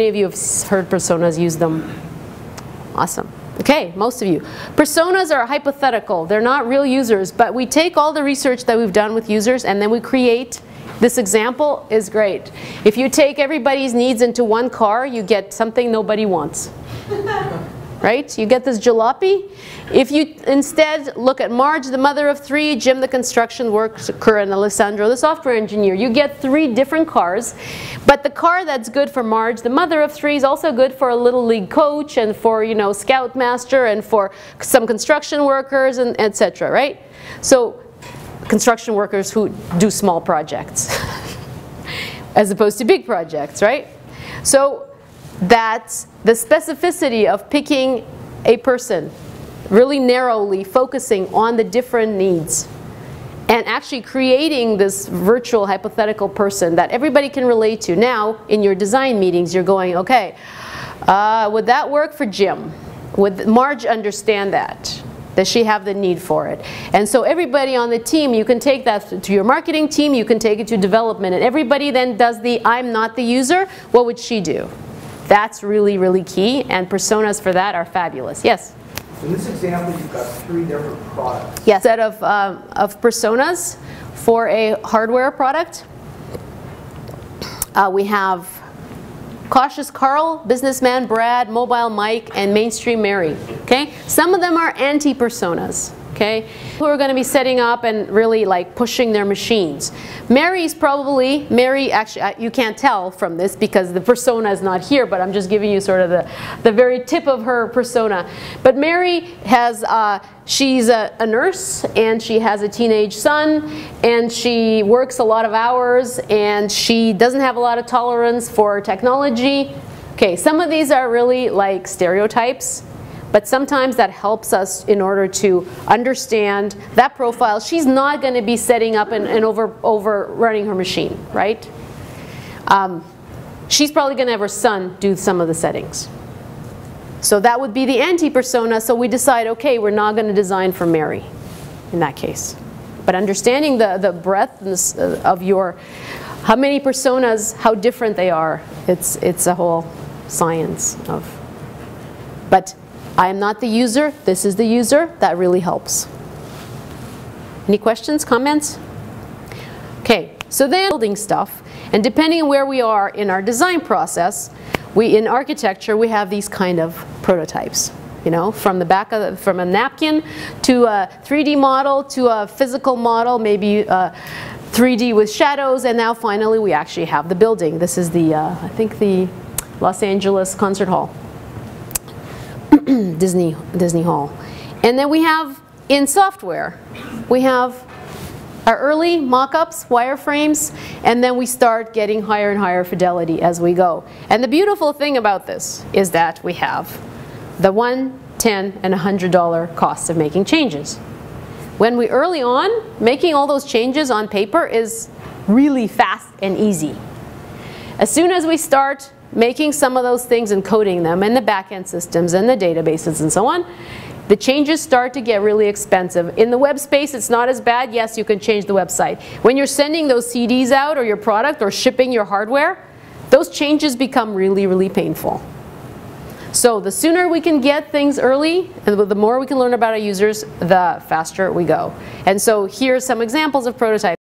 many of you have heard personas use them? Awesome. Okay, most of you. Personas are hypothetical. They're not real users, but we take all the research that we've done with users and then we create this example is great. If you take everybody's needs into one car, you get something nobody wants. right? You get this jalopy. If you instead look at Marge, the mother of three, Jim, the construction worker, and Alessandro, the software engineer, you get three different cars. But the car that's good for Marge, the mother of three, is also good for a little league coach and for, you know, scoutmaster and for some construction workers and etc. Right? So construction workers who do small projects as opposed to big projects, right? So that's the specificity of picking a person, really narrowly focusing on the different needs and actually creating this virtual hypothetical person that everybody can relate to. Now, in your design meetings, you're going, okay, uh, would that work for Jim? Would Marge understand that? Does she have the need for it? And so everybody on the team, you can take that to your marketing team, you can take it to development, and everybody then does the I'm not the user, what would she do? That's really, really key, and personas for that are fabulous. Yes? In this example, you've got three different products. Yes, set of, um, of personas for a hardware product. Uh, we have Cautious Carl, Businessman Brad, Mobile Mike, and Mainstream Mary. Okay, some of them are anti-personas. Okay, who are going to be setting up and really like pushing their machines. Mary's probably Mary. Actually, you can't tell from this because the persona is not here. But I'm just giving you sort of the the very tip of her persona. But Mary has. Uh, she's a, a, nurse and she has a teenage son and she works a lot of hours and she doesn't have a lot of tolerance for technology. Okay, some of these are really like stereotypes, but sometimes that helps us in order to understand that profile. She's not going to be setting up and, and over, over running her machine, right? Um, she's probably going to have her son do some of the settings. So that would be the anti-persona, so we decide, okay, we're not going to design for Mary in that case. But understanding the, the breadth of your, how many personas, how different they are, it's, it's a whole science of. But I am not the user, this is the user, that really helps. Any questions, comments? Okay, so then building stuff, and depending on where we are in our design process, we in architecture we have these kind of prototypes you know from the back of the, from a napkin to a 3d model to a physical model maybe uh, 3d with shadows and now finally we actually have the building this is the uh, i think the los angeles concert hall disney disney hall and then we have in software we have our early mock-ups, wireframes, and then we start getting higher and higher fidelity as we go. And the beautiful thing about this is that we have the one, ten, and $100 costs of making changes. When we early on, making all those changes on paper is really fast and easy. As soon as we start making some of those things and coding them and the backend systems and the databases and so on, the changes start to get really expensive. In the web space, it's not as bad. Yes, you can change the website. When you're sending those CDs out or your product or shipping your hardware, those changes become really, really painful. So the sooner we can get things early and the more we can learn about our users, the faster we go. And so here's some examples of prototypes.